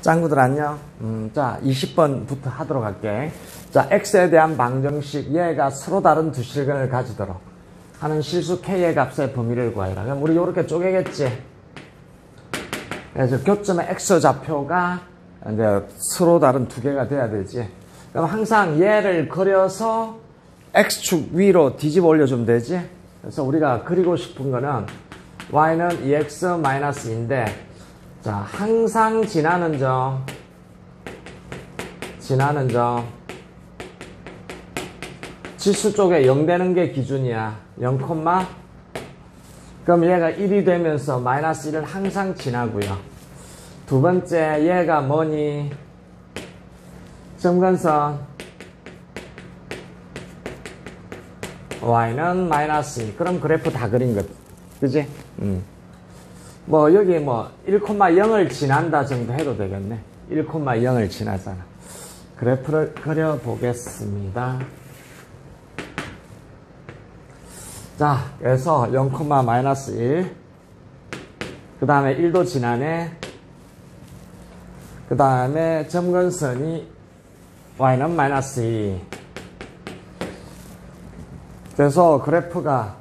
짱구들 안녕. 음, 자, 20번부터 하도록 할게. 자, x에 대한 방정식, 얘가 서로 다른 두 실근을 가지도록 하는 실수 k의 값의 범위를 구하라. 그럼 우리 이렇게 쪼개겠지. 그래서 교점의 x 좌표가 이제 서로 다른 두 개가 돼야 되지. 그럼 항상 얘를 그려서 x축 위로 뒤집어 올려주면 되지. 그래서 우리가 그리고 싶은 거는 y는 2x-2인데 자 항상 지나는 점 지나는 점 지수 쪽에 0 되는 게 기준이야. 0, 그럼 얘가 1이 되면서 마이너스 1을 항상 지나고요. 두 번째 얘가 뭐니? 점근선. y는 마이너스 2 그럼 그래프 다 그린 것. 그지? 음. 뭐 여기 뭐 1,0을 지난다 정도 해도 되겠네. 1,0을 지나잖아. 그래프를 그려보겠습니다. 자 그래서 0, 마이너스 1그 다음에 1도 지나네 그 다음에 점근선이 y는 마이너스 2 그래서 그래프가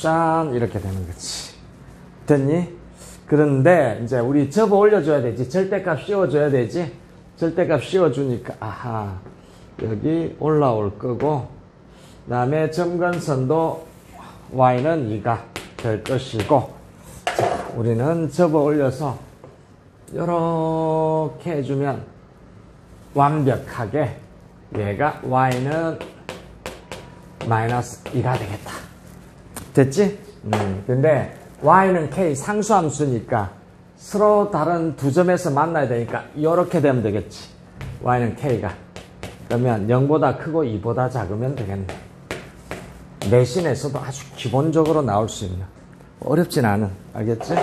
짠 이렇게 되는 거지. 됐니? 그런데 이제 우리 접어 올려줘야 되지. 절대값 씌워줘야 되지. 절대값 씌워주니까 아하 여기 올라올 거고 그 다음에 점근선도 y는 2가 될 것이고 자, 우리는 접어 올려서 이렇게 해주면 완벽하게 얘가 y는 마이너스 2가 되겠다. 됐지? 음, 근데 y는 k 상수함수니까 서로 다른 두 점에서 만나야 되니까 이렇게 되면 되겠지. y는 k가. 그러면 0보다 크고 2보다 작으면 되겠네. 내신에서도 아주 기본적으로 나올 수 있는 어렵진 않은 알겠지?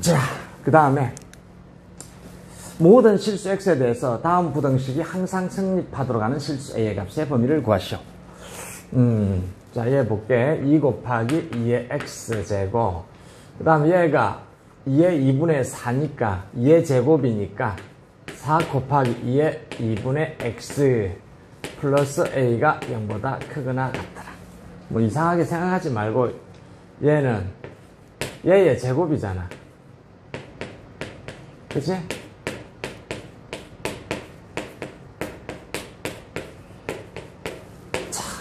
자, 그 다음에 모든 실수 x에 대해서 다음 부등식이 항상 성립하도록 하는 실수 a의 값의 범위를 구하시오. 음, 자, 얘 볼게. 2 곱하기 2의 x제곱. 그 다음 얘가 2의 2분의 4니까 2의 제곱이니까 4 곱하기 2의 2분의 x 플러스 a가 0보다 크거나 같더라. 뭐 이상하게 생각하지 말고 얘는 얘의 제곱이잖아. 그치?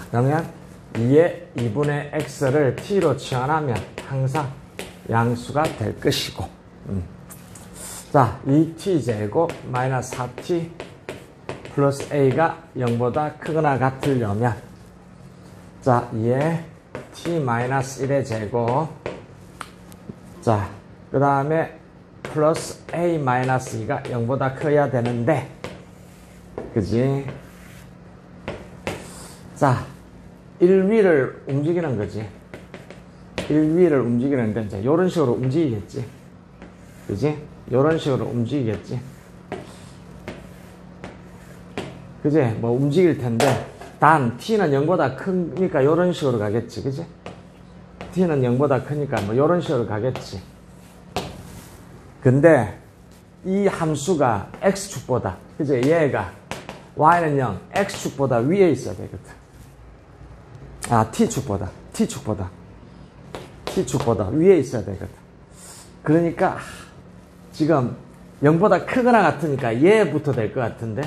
그러면 2의 2분의 x를 t로 치환하면 항상 양수가 될 것이고 음. 자, 2t제곱 마이너스 4t 플러스 a가 0보다 크거나 같으려면 자, 2의 t 마이너스 1의 제곱 자, 그 다음에 플러스 a 마이너스 2가 0보다 커야 되는데 그지? 자, 1위를 움직이는 거지. 1위를 움직이는데 이제 이런 식으로 움직이겠지. 그지? 이런 식으로 움직이겠지. 그지? 뭐 움직일 텐데 단 t는 0보다 크니까 이런 식으로 가겠지. 그지? t는 0보다 크니까 뭐 이런 식으로 가겠지. 근데 이 함수가 x축보다 그제 얘가 y는 0 x축보다 위에 있어야 되거든 아 t축보다 t축보다 t축보다 위에 있어야 되거든 그러니까 지금 0보다 크거나 같으니까 얘부터 될 것 같은데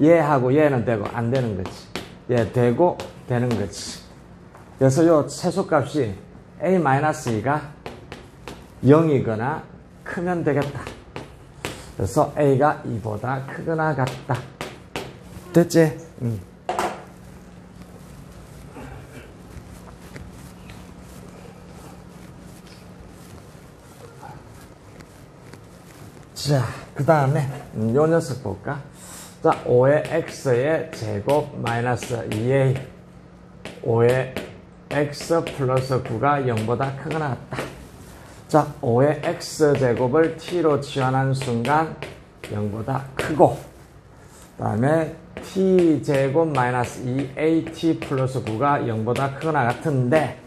얘하고 얘는 되고 안 되는 거지 얘 되고 되는 거지 그래서 요 최소값이 a-2가 0이거나 크면 되겠다. 그래서 A가 2보다 크거나 같다. 됐지? 응. 자, 그 다음에 음, 요 녀석 볼까? 자, 5의 x의 제곱 마이너스 2a 5의 x 플러스 9가 0보다 크거나 같다. 자, 5의 x제곱을 t로 치환한 순간 0보다 크고 다음에 t제곱 마이너스 2at 플러스 9가 0보다 크거나 같은데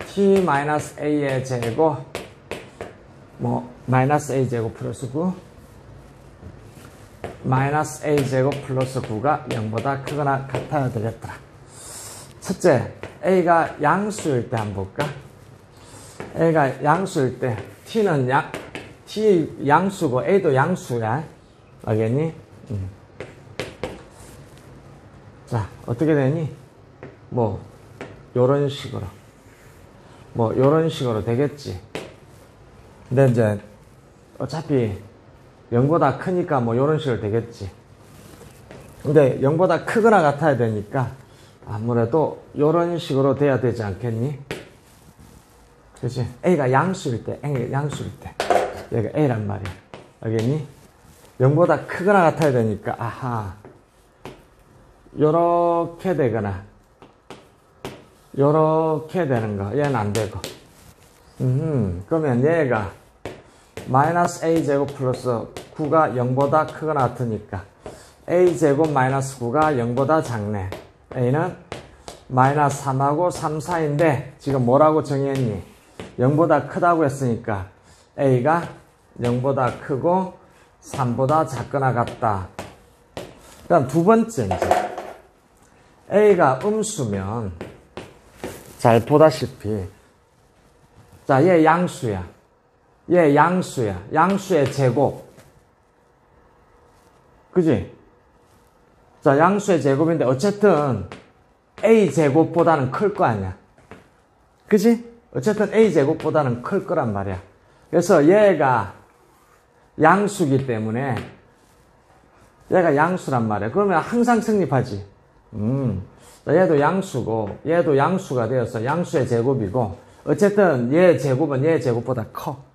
t 마이너스 a의 제곱 뭐 마이너스 a 제곱 플러스 9 마이너스 a 제곱 플러스 9가 0보다 크거나 같아야 되겠더라. 첫째, a가 양수일 때 한번 볼까? a가 양수일 때 t는 양 t 양수고 a도 양수야. 알겠니? 음. 자, 어떻게 되니? 뭐 요런 식으로 뭐 요런 식으로 되겠지. 근데 이제 어차피 0보다 크니까 뭐 이런 식으로 되겠지. 근데 0보다 크거나 같아야 되니까 아무래도 이런 식으로 돼야 되지 않겠니? 그치? A가 양수일 때, A가 양수일 때. 얘가 A란 말이야. 알겠니? 0보다 크거나 같아야 되니까, 아하. 요렇게 되거나, 요렇게 되는 거. 얘는 안 되고. 음, 그러면 얘가 마이너스 a제곱 플러스 9가 0보다 크거나 같으니까 a제곱 마이너스 9가 0보다 작네. a는 마이너스 3하고 3, 4인데 지금 뭐라고 정의했니? 0보다 크다고 했으니까 a가 0보다 크고 3보다 작거나 같다. 그 다음 두 번째 이제 a가 음수면 잘 보다시피 자, 얘 양수야. 얘 양수야. 양수의 제곱. 그지? 자, 양수의 제곱인데 어쨌든 a 제곱보다는 클 거 아니야. 그지? 어쨌든 a 제곱보다는 클 거란 말이야. 그래서 얘가 양수기 때문에 얘가 양수란 말이야. 그러면 항상 성립하지. 음. 얘도 양수고 얘도 양수가 되어서 양수의 제곱이고 어쨌든 얘 제곱은 얘 제곱보다 커.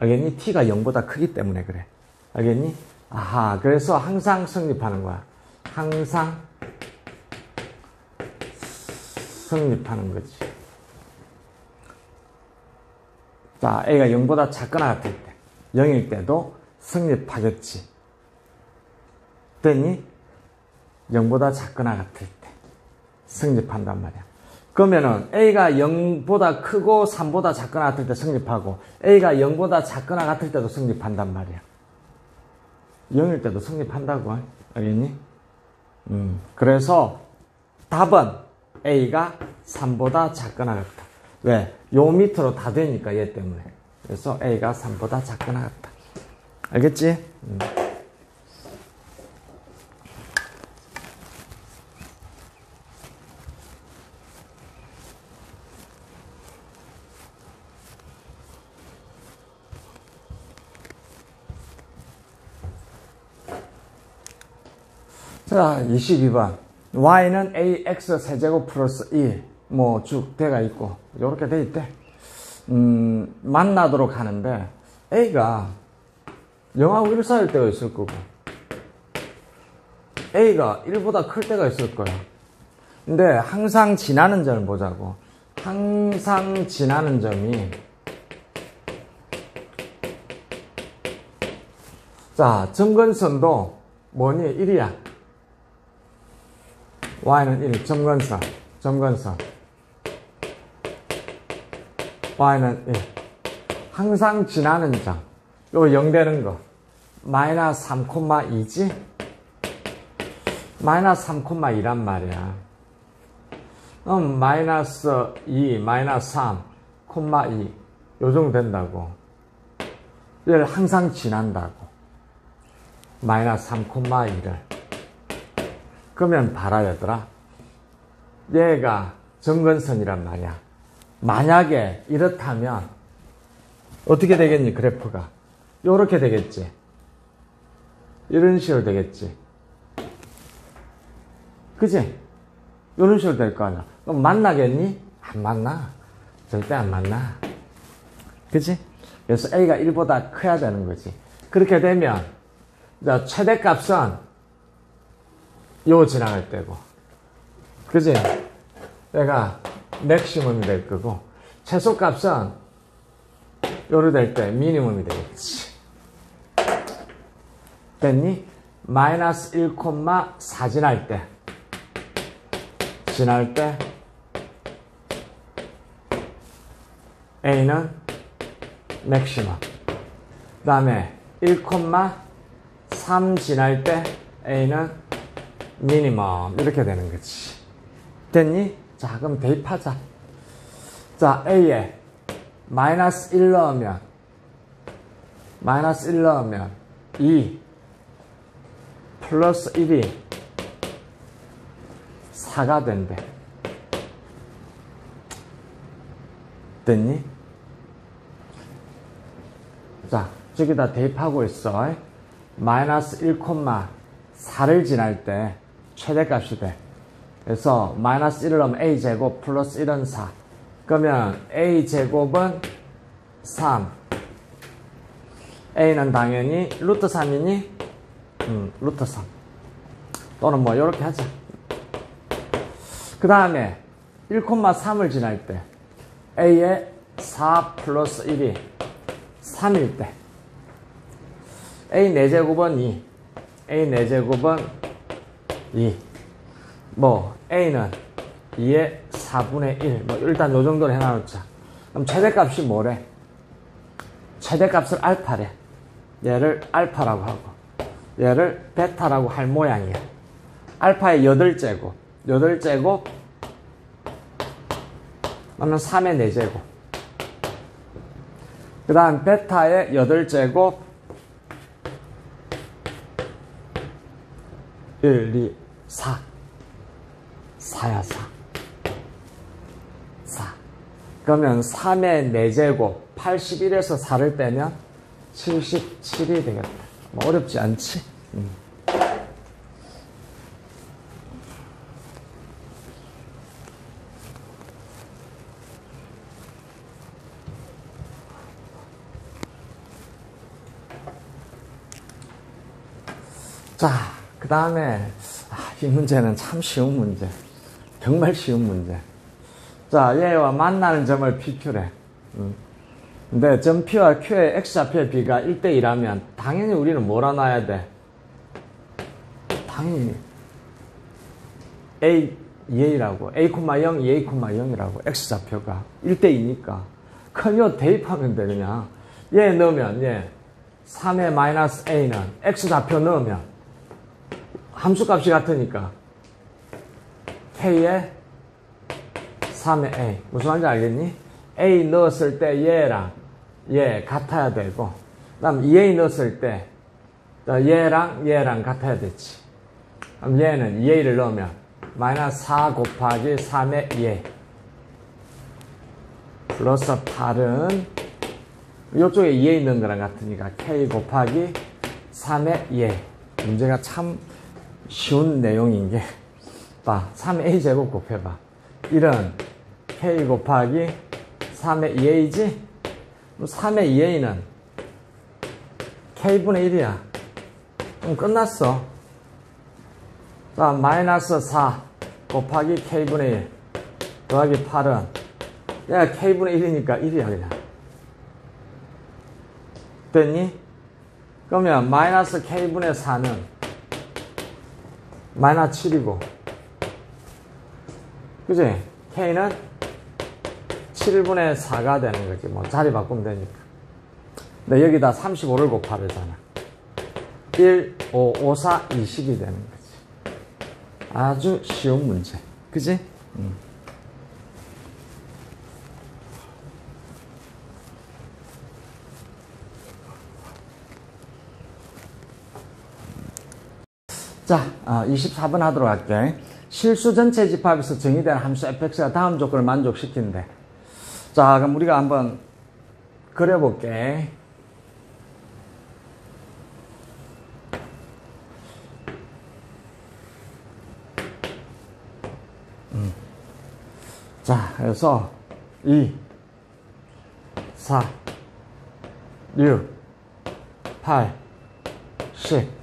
알겠니? t가 0보다 크기 때문에 그래. 알겠니? 아하, 그래서 항상 성립하는 거야. 항상 성립하는 거지. 자, a가 0보다 작거나 같을 때, 0일 때도 성립하겠지. 됐니? 0보다 작거나 같을 때 성립한단 말이야. 그러면은 A가 0보다 크고 3보다 작거나 같을 때 성립하고 A가 0보다 작거나 같을 때도 성립한단 말이야. 0일 때도 성립한다고. 알겠니? 음, 그래서 답은 A가 3보다 작거나 같다. 왜? 요 밑으로 다 되니까 얘 때문에. 그래서 A가 3보다 작거나 같다. 알겠지? 음. 자, 22번. y는 ax 세제곱 플러스 2. 뭐, 쭉 돼가 있고, 이렇게 돼 있대. 음, 만나도록 하는데, a가 0하고 1 사이일 때가 있을 거고, a가 1보다 클 때가 있을 거야. 근데 항상 지나는 점을 보자고. 항상 지나는 점이, 자, 점근선도 뭐니? 1이야. Y는 1, 점근선, 점근선. y는 1. 항상 지나는 점. 요 0 되는 거. 마이너스 3,2지? 마이너스 3,2란 말이야. 음, 마이너스 2, 마이너스 3, 2. 요 정도 된다고. 얘를 항상 지난다고. 마이너스 3,2를. 그러면 얘들아. 얘가 정근선이란 말이야. 만약에 이렇다면 어떻게 되겠니 그래프가? 이렇게 되겠지. 이런 식으로 되겠지. 그지? 이런 식으로 될 거 아니야. 그럼 만나겠니? 안 만나. 절대 안 만나. 그지? 그래서 A가 1보다 커야 되는 거지. 그렇게 되면 최대값은 요 지나갈 때고. 그지? 내가 맥시멈이 될 거고, 최소값은 요로 될 때 미니멈이 되겠지. 됐니? 마이너스 1,4 지날 때 지날 때 A는 맥시멈 그 다음에 1,3 지날 때 A는 미니멈 이렇게 되는 거지 됐니? 자 그럼 대입하자 자 A에 마이너스 1 넣으면 마이너스 1 넣으면 2 플러스 1이 4가 된대. 됐니? 자, 저기다 대입하고 있어. 마이너스 1,4를 지날 때 최대값이 돼. 그래서 마이너스 1을 넣으면 a제곱 플러스 1은 4. 그러면 a제곱은 3. a는 당연히 루트 3이니 음, 루트 3 또는 뭐 이렇게 하자 그 다음에 1,3을 지날 때 a에 4 플러스 1이 3일 때 a 4제곱은 2 a 4제곱은 2 뭐 a는 2의 4분의 1. 뭐 일단 요 정도로 해놔놓자. 그럼 최대값이 뭐래? 최대값을 알파래. 얘를 알파라고 하고 얘를 베타라고 할 모양이야. 알파의 8제곱 8제곱 그러면 3의 4제곱 그 다음 베타의 8제곱 1, 2, 4 4야 4 4 그러면 3의 4제곱 81에서 4를 빼면 77이 되겠다. 뭐 어렵지 않지? 음. 자, 그 다음에, 아, 이 문제는 참 쉬운 문제. 정말 쉬운 문제. 자, 얘와 만나는 점을 PQ래. 음. 근데 점 P와 Q의 X좌표의 B가 1대1하면 당연히 우리는 뭐라 놔야 돼? 당연히 A, 2A라고 A,0, 2A,0이라고 X좌표가 1대2니까 큰요 대입하면 돼 그냥 얘 넣으면 얘 3의 마이너스 A는 X좌표 넣으면 함수값이 같으니까. K에 3의 A. 무슨 말인지 알겠니? A 넣었을 때 얘랑 얘 같아야 되고 그다음 2A 넣었을 때 얘랑 얘랑 같아야 되지. 그럼 얘는 2A를 넣으면 마이너스 4 곱하기 3의 2A 플러스 8은 이쪽에 2A 넣은 거랑 같으니까 K 곱하기 3의 2A 문제가 참 쉬운 내용인 게 봐, 3A 제곱 곱해봐 1은 K 곱하기 3의 2A지? 3의 2A는 K분의 1이야. 그럼 끝났어. 자, 마이너스 4 곱하기 K분의 1 더하기 8은 야, K분의 1이니까 1이야, 그냥. 됐니? 그러면 마이너스 K분의 4는 마이너스 7이고 그지? K는 7분의 4가 되는 거지. 뭐 자리 바꾸면 되니까. 근데 여기다 35를 곱하려잖아. 1, 5, 5, 4, 20이 되는 거지. 아주 쉬운 문제. 그지? 음. 자, 어, 24번 하도록 할게. 실수 전체 집합에서 정의된 함수 fx가 다음 조건을 만족시킨대. 자, 그럼 우리가 한번 그려볼게. 음. 자, 그래서 2, 4, 6, 8, 10,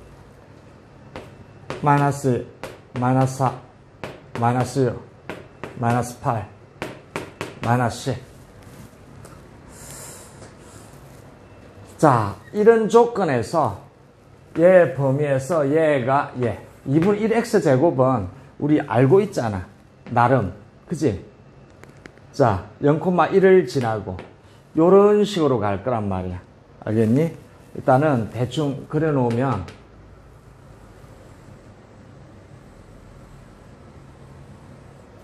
마이너스, 마이너스 4, 마이너스 6, 마이너스 8, 마이너스 10. 자, 이런 조건에서 얘 범위에서 얘가 얘 2분 1x 제곱은 우리 알고 있잖아. 나름. 그지? 자, 0,1을 지나고 요런 식으로 갈 거란 말이야. 알겠니? 일단은 대충 그려 놓으면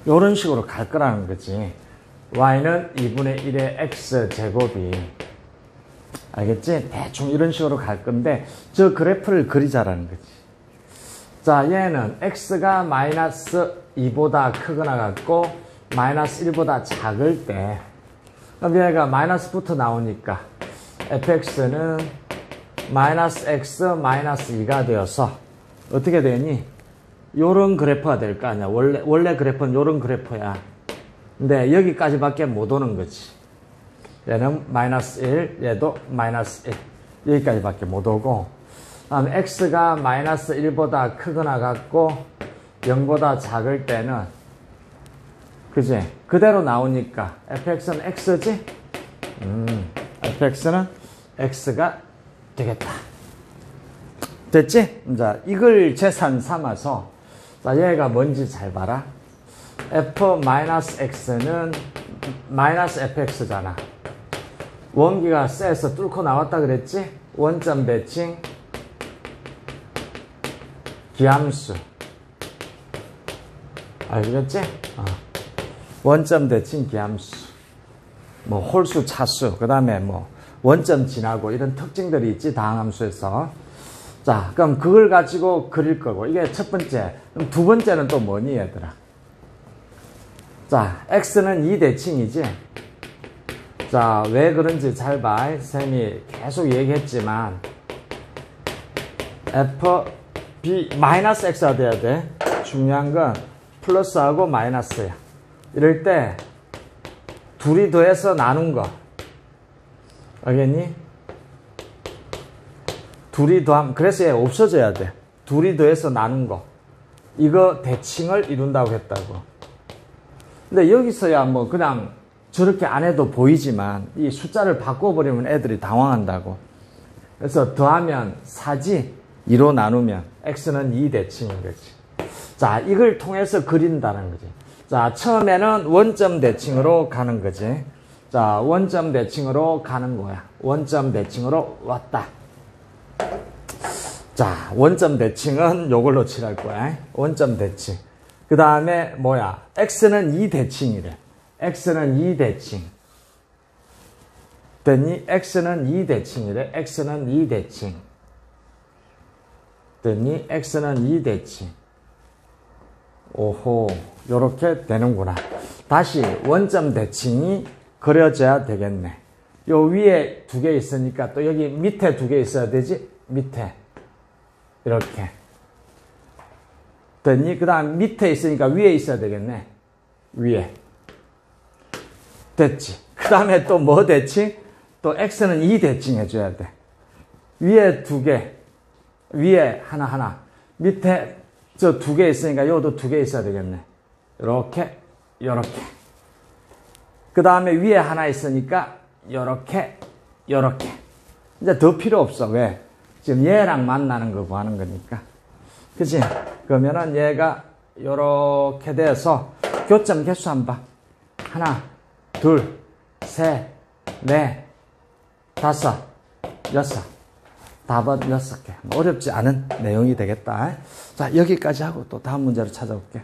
요런 식으로 갈 거라는 거지. y는 2분의 1의 x 제곱이 알겠지? 대충 이런 식으로 갈 건데 저 그래프를 그리자라는 거지. 자, 얘는 x가 마이너스 2보다 크거나 같고 마이너스 1보다 작을 때 그럼 얘가 마이너스부터 나오니까 fx는 마이너스 x 마이너스 2가 되어서 어떻게 되니? 요런 그래프가 될 거 아니야. 원래, 원래 그래프는 요런 그래프야. 근데 여기까지밖에 못 오는 거지. 얘는 마이너스 1, 얘도 마이너스 1. 여기까지밖에 못 오고, 다음 x가 마이너스 1보다 크거나 같고 0보다 작을 때는 그지? 그대로 나오니까 fx는 x지? 음, fx는 x가 되겠다. 됐지? 자, 이걸 재산 삼아서 자, 얘가 뭔지 잘 봐라. f-x는 마이너스 fx잖아. 원기가 쎄서 뚫고 나왔다 그랬지? 원점 대칭 기함수 알겠지? 어. 원점 대칭 기함수 뭐 홀수 차수 그 다음에 뭐 원점 지나고 이런 특징들이 있지 다항함수에서 자 그럼 그걸 가지고 그릴 거고 이게 첫 번째 그럼 두 번째는 또 뭐니 얘들아 자 x는 2 대칭이지 자, 왜 그런지 잘 봐. 쌤이 계속 얘기했지만, f, b, 마이너스 x가 돼야 돼. 중요한 건 플러스하고 마이너스야. 이럴 때, 둘이 더해서 나눈 거. 알겠니? 둘이 더하면, 그래서 얘 없어져야 돼. 둘이 더해서 나눈 거. 이거 대칭을 이룬다고 했다고. 근데 여기서야 뭐 그냥 저렇게 안 해도 보이지만 이 숫자를 바꿔버리면 애들이 당황한다고. 그래서 더하면 4지 2로 나누면 x는 2 대칭인 거지. 자, 이걸 통해서 그린다는 거지. 자, 처음에는 원점 대칭으로 가는 거지. 자, 원점 대칭으로 가는 거야. 원점 대칭으로 왔다. 자, 원점 대칭은 요걸로 칠할 거야. 원점 대칭. 그 다음에 뭐야? x는 2 대칭이래. x는 2 대칭. 됐니? x는 2 대칭이래. x는 2 대칭. 됐니? x는 2 대칭. 오호, 요렇게 되는구나. 다시 원점 대칭이 그려져야 되겠네. 요 위에 두 개 있으니까 또 여기 밑에 두 개 있어야 되지? 밑에. 이렇게. 됐니? 그 다음 밑에 있으니까 위에 있어야 되겠네. 위에. 됐지. 그 다음에 또 뭐 됐지? 또 x는 2 대칭 해줘야 돼. 위에 두 개, 위에 하나 하나, 밑에 저 두 개 있으니까 요도 두 개 있어야 되겠네. 이렇게, 요렇게. 그 다음에 위에 하나 있으니까 요렇게, 요렇게. 이제 더 필요 없어. 왜? 지금 얘랑 만나는 거 구하는 거니까. 그치? 그러면은 얘가 요렇게 돼서 교점 개수 한번 봐. 하나, 둘, 셋, 넷, 다섯, 여섯. 답은 여섯 개. 뭐 어렵지 않은 내용이 되겠다. 자, 여기까지 하고 또 다음 문제로 찾아올게.